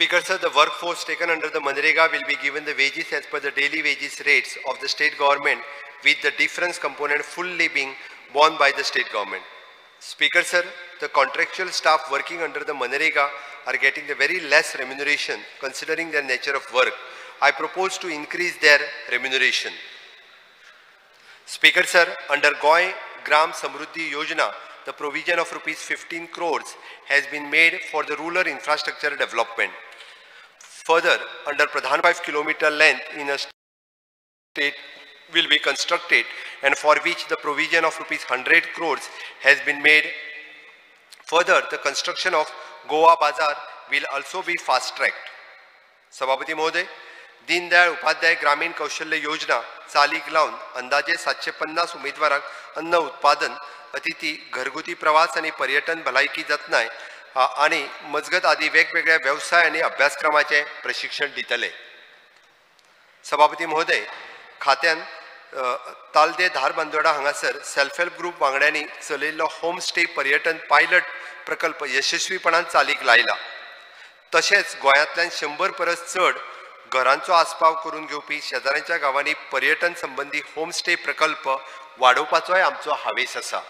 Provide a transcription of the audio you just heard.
Speaker, sir, the workforce taken under the MNREGA will be given the wages as per the daily wages rates of the state government with the difference component fully being borne by the state government. Speaker, sir, the contractual staff working under the MNREGA are getting the very less remuneration considering their nature of work. I propose to increase their remuneration. Speaker, sir, under Goy Gram Samruddhi Yojana, the provision of rupees 15 crores has been made for the rural infrastructure development. Further, under Pradhan 5 kilometer length in a state will be constructed and for which the provision of rupees 100 crores has been made. Further, the construction of Goa Bazar will also be fast-tracked. सभापती महोदय दीनदयाळ उपाध्याय ग्रामीण कौशल्य योजना चालीक लावून अंदाजे सातशे पन्नास उमेदवारांक अन्न उत्पादन अतिथी घरगुती प्रवास आणि पर्यटन भलायकी जतनाय आणि मजगत आदी वेगवेगळ्या व्यवसाय आणि अभ्यासक्रमाचे प्रशिक्षण दितले. सभापती महोदय खात्यान तालदे धारबांदोडा हांगासर सेल्फ हेल्प ग्रुप वांगड्यांनी चलयल्लो होम स्टे पर्यटन पायलट प्रकल्प यशस्वीपणान चालीक लायला. तशेंच गोंयांतल्यान शंबर परस चड घरांचो आस्पाव करून घेवपी शेजाऱ्यांच्या गांवांनी पर्यटन संबंधी होम स्टे प्रकल्प वाडोवपाचोय आमचो हावेस आसा.